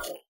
Ow.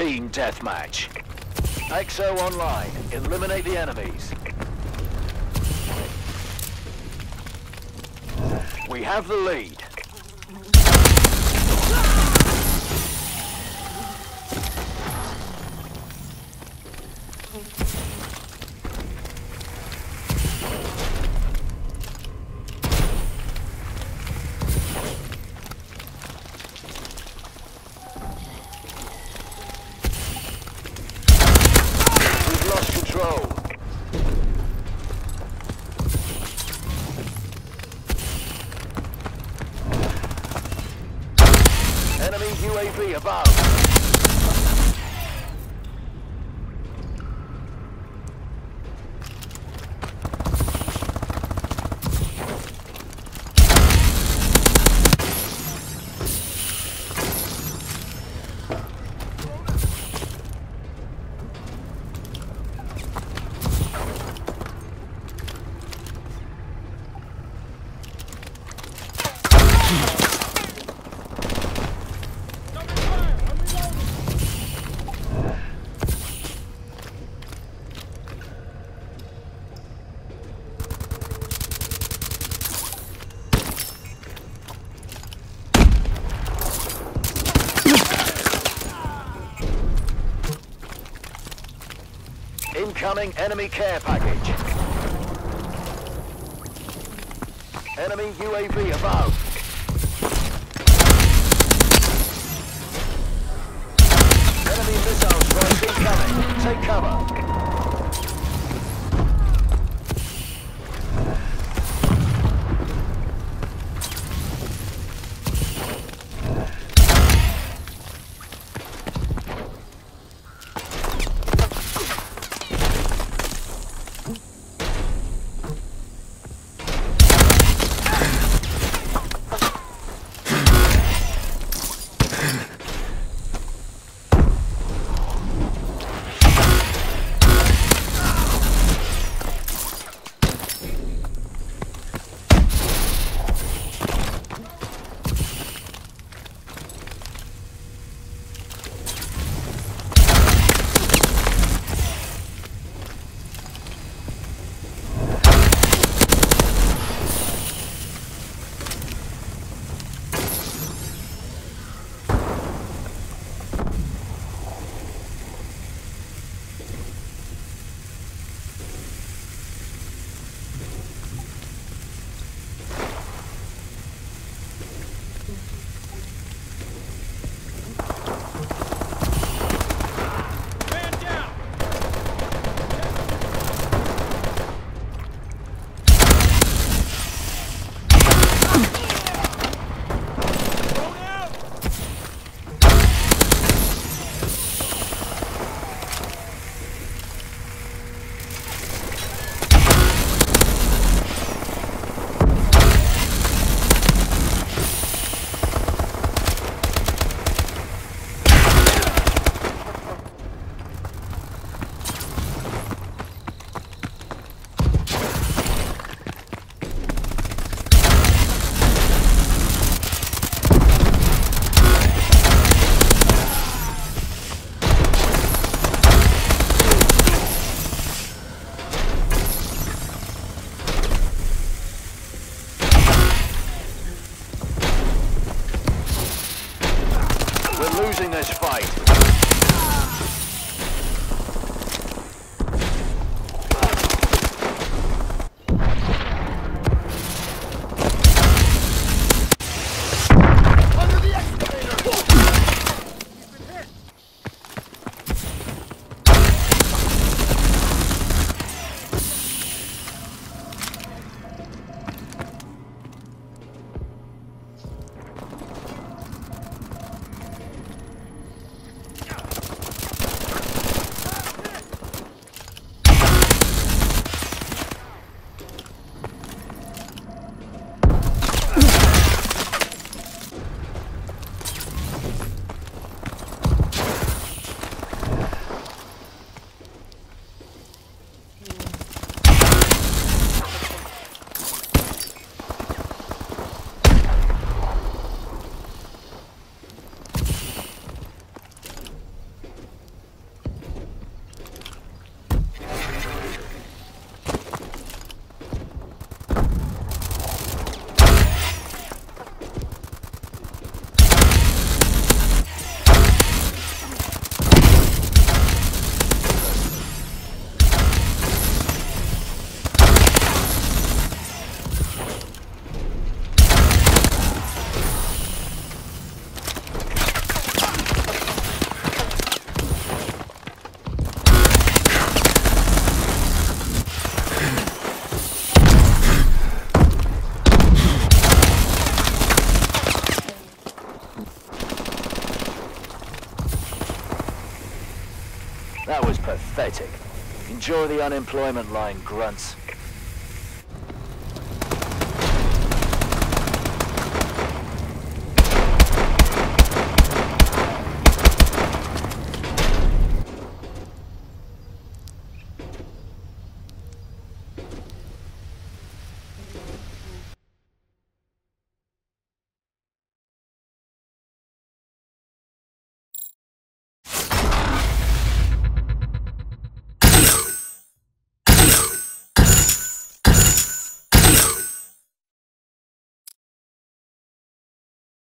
Team Deathmatch. Exo online. Eliminate the enemies. We have the lead. UAV above. Incoming enemy care package. Enemy UAV above. Enemy missile strike incoming. Take cover. Pathetic. Enjoy the unemployment line, grunts.